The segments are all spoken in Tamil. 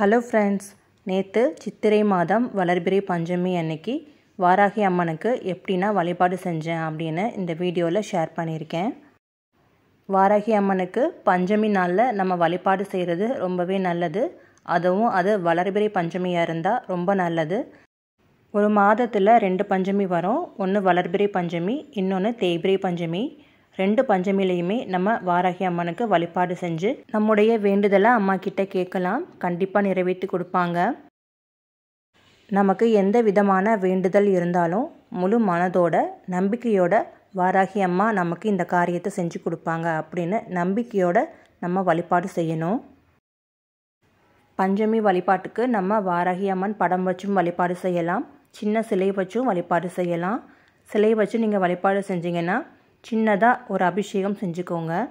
ஹலோ ஃப்ரெண்ட்ஸ் நேற்று சித்திரை மாதம் வளர்பிறை பஞ்சமி அன்னைக்கு வாராகி அம்மனுக்கு எப்படின்னா வழிபாடு செஞ்சேன் அப்படின்னு இந்த வீடியோவில் ஷேர் பண்ணியிருக்கேன். வாராகி அம்மனுக்கு பஞ்சமி நாளில் நம்ம வழிபாடு செய்கிறது ரொம்பவே நல்லது. அதுவும் அது வளர்பிறை பஞ்சமியாக இருந்தால் ரொம்ப நல்லது. ஒரு மாதத்தில் ரெண்டு பஞ்சமி வரும். ஒன்று வளர்பிறை பஞ்சமி இன்னொன்று தேய்பிரை பஞ்சமி. ரெண்டு பஞ்சமிலையுமே நம்ம வாராகி அம்மனுக்கு வழிபாடு செஞ்சு நம்முடைய வேண்டுதலை அம்மா கிட்ட கேட்கலாம். கண்டிப்பாக நிறைவேற்றி கொடுப்பாங்க. நமக்கு எந்த விதமான வேண்டுதல் இருந்தாலும் முழு மனதோட நம்பிக்கையோட வாராகி அம்மா நமக்கு இந்த காரியத்தை செஞ்சு கொடுப்பாங்க அப்படின்னு நம்பிக்கையோட நம்ம வழிபாடு செய்யணும். பஞ்சமி வழிபாட்டுக்கு நம்ம வாராகி அம்மன் படம் வச்சும் வழிபாடு செய்யலாம். சின்ன சிலை வச்சும் வழிபாடு செய்யலாம். சிலை வச்சு நீங்கள் வழிபாடு செஞ்சீங்கன்னா சின்னதாக ஒரு அபிஷேகம் செஞ்சுக்கோங்க.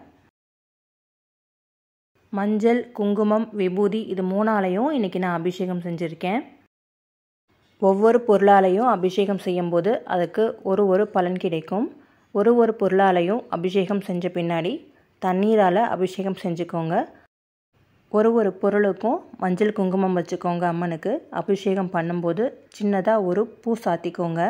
மஞ்சள் குங்குமம் விபூதி இது மூணாலையும் இன்றைக்கி நான் அபிஷேகம் செஞ்சுருக்கேன். ஒவ்வொரு பொருளாலையும் அபிஷேகம் செய்யும்போது அதுக்கு ஒரு ஒரு பலன் கிடைக்கும். ஒரு ஒரு பொருளாலையும் அபிஷேகம் செஞ்ச பின்னாடி தண்ணீரால் அபிஷேகம் செஞ்சுக்கோங்க. ஒரு ஒரு பொருளுக்கும் மஞ்சள் குங்குமம் வச்சுக்கோங்க அம்மனுக்கு. அபிஷேகம் பண்ணும்போது சின்னதாக ஒரு பூ சாத்திக்கோங்க.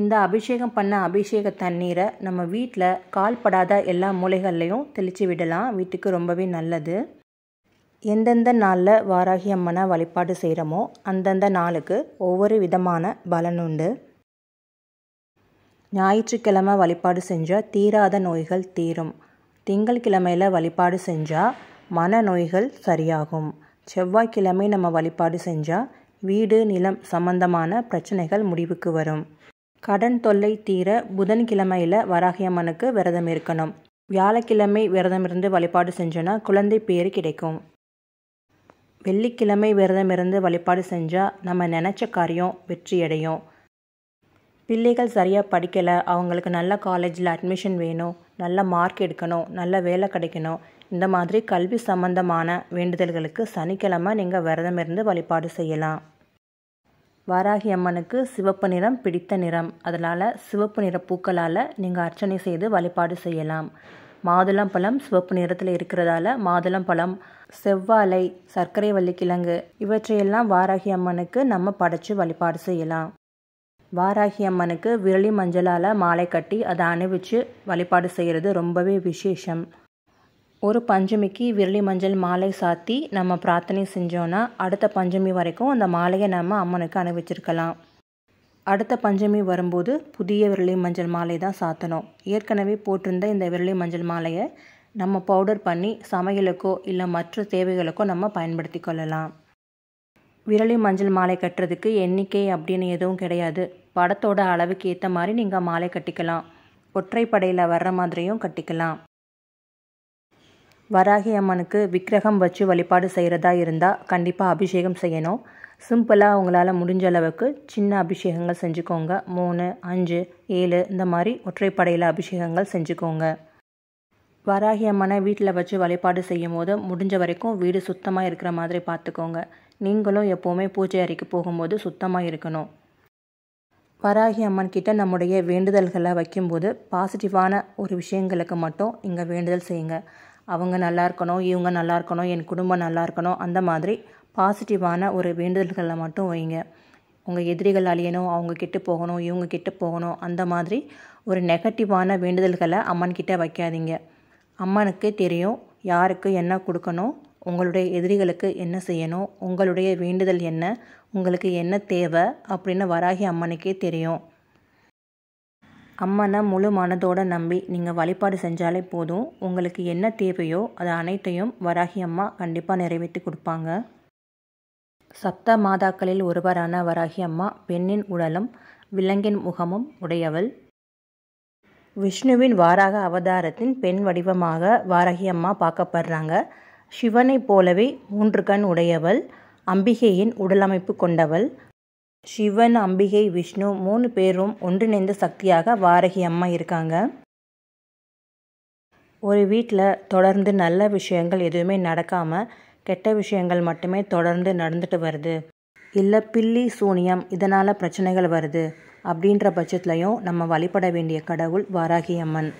இந்த அபிஷேகம் பண்ண அபிஷேக தண்ணீரை நம்ம வீட்டில் கால்படாத எல்லா மூலைகள்லையும் தெளித்து விடலாம். வீட்டுக்கு ரொம்பவே நல்லது. எந்தெந்த நாளில் வாராகி அம்மனை வழிபாடு செய்கிறோமோ அந்தந்த நாளுக்கு ஒவ்வொரு விதமான பலன் உண்டு. ஞாயிற்றுக்கிழமை வழிபாடு செஞ்சால் தீராத நோய்கள் தீரும். திங்கள்கிழமையில் வழிபாடு செஞ்சால் மன நோய்கள் சரியாகும். செவ்வாய்க்கிழமை நம்ம வழிபாடு செஞ்சால் வீடு நிலம் சம்பந்தமான பிரச்சனைகள் முடிவுக்கு வரும். கடன் தொல்லை தீர புதன்கிழமையில் வராகியம்மனுக்கு விரதம் இருக்கணும். வியாழக்கிழமை விரதம் இருந்து வழிபாடு செஞ்சோன்னா குழந்தை பேர் கிடைக்கும். வெள்ளிக்கிழமை விரதம் இருந்து வழிபாடு செஞ்சால் நம்ம நினச்ச காரியம் வெற்றியடையும் பிள்ளைகள் சரியாக படிக்கலை அவங்களுக்கு நல்ல காலேஜில் அட்மிஷன் வேணும் நல்ல மார்க் எடுக்கணும் நல்ல வேலை கிடைக்கணும். இந்த மாதிரி கல்வி சம்பந்தமான வேண்டுதல்களுக்கு சனிக்கிழமை நீங்கள் விரதம் இருந்து வழிபாடு செய்யலாம். வாராகி அம்மனுக்கு சிவப்பு நிறம் பிடித்த நிறம். அதனால் சிவப்பு நிற பூக்களால் நீங்கள் அர்ச்சனை செய்து வழிபாடு செய்யலாம். மாதுளம்பழம் சிவப்பு நிறத்தில் இருக்கிறதால மாதுளம்பழம் செவ்வாழை சர்க்கரை வள்ளிக்கிழங்கு இவற்றையெல்லாம் வாராகி அம்மனுக்கு நம்ம படைச்சு வழிபாடு செய்யலாம். வாராகி அம்மனுக்கு விரலி மஞ்சளால் மாலை கட்டி அதை அணிவிச்சு வழிபாடு செய்கிறது ரொம்பவே விசேஷம். ஒரு பஞ்சமிக்கு விரலி மஞ்சள் மாலை சாத்தி நம்ம பிரார்த்தனை செஞ்சோன்னா அடுத்த பஞ்சமி வரைக்கும் அந்த மாலையை நம்ம அம்மனுக்கு அணிவிச்சிருக்கலாம். அடுத்த பஞ்சமி வரும்போது புதிய விரலி மஞ்சள் மாலை தான் சாத்தணும். ஏற்கனவே போட்டிருந்த இந்த விரலி மஞ்சள் மாலையை நம்ம பவுடர் பண்ணி சமையலுக்கோ இல்லை மற்ற தேவைகளுக்கோ நம்ம பயன்படுத்தி கொள்ளலாம். விரலி மஞ்சள் மாலை கட்டுறதுக்கு எண்ணிக்கை அப்படின்னு எதுவும் கிடையாது. படத்தோட அளவுக்கு ஏற்ற மாதிரி நீங்கள் மாலை கட்டிக்கலாம். ஒற்றைப்படையில் வர்ற மாதிரியும் கட்டிக்கலாம். வராகி அம்மனுக்கு விக்கிரகம் வச்சு வழிபாடு செய்கிறதா இருந்தால் கண்டிப்பாக அபிஷேகம் செய்யணும். சிம்பிளாக உங்களால் முடிஞ்ச அளவுக்கு சின்ன அபிஷேகங்கள் செஞ்சுக்கோங்க. மூணு அஞ்சு ஏழு இந்த மாதிரி ஒற்றைப்படையில் அபிஷேகங்கள் செஞ்சுக்கோங்க. வராகி அம்மனை வீட்டில் வச்சு வழிபாடு செய்யும் போது முடிஞ்ச வரைக்கும் வீடு சுத்தமாக இருக்கிற மாதிரி பார்த்துக்கோங்க நீங்களும் எப்போவுமே பூஜை அறைக்கு போகும்போது சுத்தமாக இருக்கணும். வராகி அம்மன் கிட்ட நம்முடைய வேண்டுதல்களை வைக்கும்போது பாசிட்டிவான ஒரு விஷயங்களுக்கு மட்டும் இங்கே வேண்டுதல் செய்யுங்க. அவங்க நல்லா இருக்கணும் இவங்க நல்லா இருக்கணும் என் குடும்பம் நல்லா இருக்கணும் அந்த மாதிரி பாசிட்டிவான ஒரு வேண்டுதல்களை மட்டும் வைங்க. உங்கள் எதிரிகள் அழியணும் அவங்க கிட்ட போகணும் இவங்க கிட்ட போகணும் அந்த மாதிரி ஒரு நெகட்டிவான வேண்டுதல்களை அம்மன் கிட்ட வைக்காதீங்க. அம்மனுக்கு தெரியும் யாருக்கு என்ன கொடுக்கணும் உங்களுடைய எதிரிகளுக்கு என்ன செய்யணும் உங்களுடைய வேண்டுதல் என்ன உங்களுக்கு என்ன தேவை அப்படின்னு வராகி அம்மனுக்கே தெரியும். அம்மனை முழு மனதோடு நம்பி நீங்கள் வழிபாடு செஞ்சாலே போதும். உங்களுக்கு என்ன தேவையோ அது அனைத்தையும் வராகி அம்மா கண்டிப்பாக நிறைவேற்றி கொடுப்பாங்க. சப்த மாதாக்களில் ஒருவரான வராகி அம்மா பெண்ணின் உடலும் விலங்கின் முகமும் உடையவள். விஷ்ணுவின் வாராக அவதாரத்தின் பெண் வடிவமாக வாராகி அம்மா பார்க்கப்படுறாங்க. சிவனைப் போலவே மூன்று கண் உடையவள் அம்பிகையின் உடலமைப்பு கொண்டவள். சிவன் அம்பிகை விஷ்ணு மூணு பேரும் ஒன்றிணைந்த சக்தியாக வாரகி அம்மா இருக்காங்க. ஒரு வீட்டில் தொடர்ந்து நல்ல விஷயங்கள் எதுவுமே நடக்காமல் கெட்ட விஷயங்கள் மட்டுமே தொடர்ந்து நடந்துட்டு வருது. இல்லை பில்லி சூனியம் இதனால் பிரச்சனைகள் வருது. அப்படின்ற பட்சத்துலையும் நம்ம வழிபட வேண்டிய கடவுள் வாராகி அம்மன்.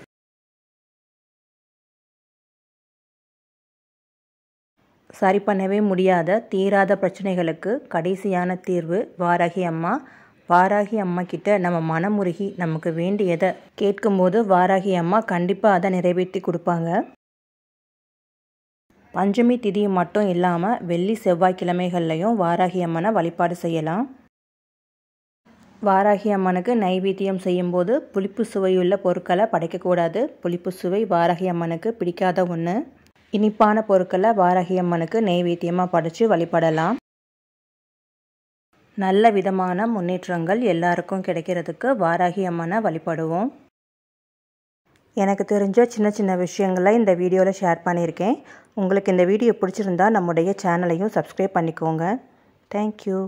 சரி பண்ணவே முடியாத தீராத பிரச்சனைகளுக்கு கடைசியான தீர்வு வாராகி அம்மா. வாராகி அம்மா கிட்ட நம்ம மனமுருகி நமக்கு வேண்டியதை கேட்கும்போது வாராகி அம்மா கண்டிப்பாக அதை நிறைவேற்றி கொடுப்பாங்க. பஞ்சமி திதி மட்டும் இல்லாமல் வெள்ளி செவ்வாய்க்கிழமைகள்லையும் வாராகி அம்மனை வழிபாடு செய்யலாம். வாராகி அம்மனுக்கு நைவேத்தியம் செய்யும்போது புளிப்பு சுவையுள்ள பொருட்களை படைக்கக்கூடாது. புளிப்பு சுவை வாராகி அம்மனுக்கு பிடிக்காத ஒன்று இனிப்பான பொருட்களை வாராகி அம்மனுக்கு நெய்வேத்தியமாக படைச்சு வழிபடலாம். நல்ல விதமான முன்னேற்றங்கள் எல்லாருக்கும் கிடைக்கிறதுக்கு வாராகி அம்மனை வழிபடுவோம். எனக்கு தெரிஞ்ச சின்ன சின்ன விஷயங்களை இந்த வீடியோவில் ஷேர் பண்ணியிருக்கேன். உங்களுக்கு இந்த வீடியோ பிடிச்சிருந்தா நம்முடைய சேனலையும் சப்ஸ்கிரைப் பண்ணிக்கோங்க. தேங்க்யூ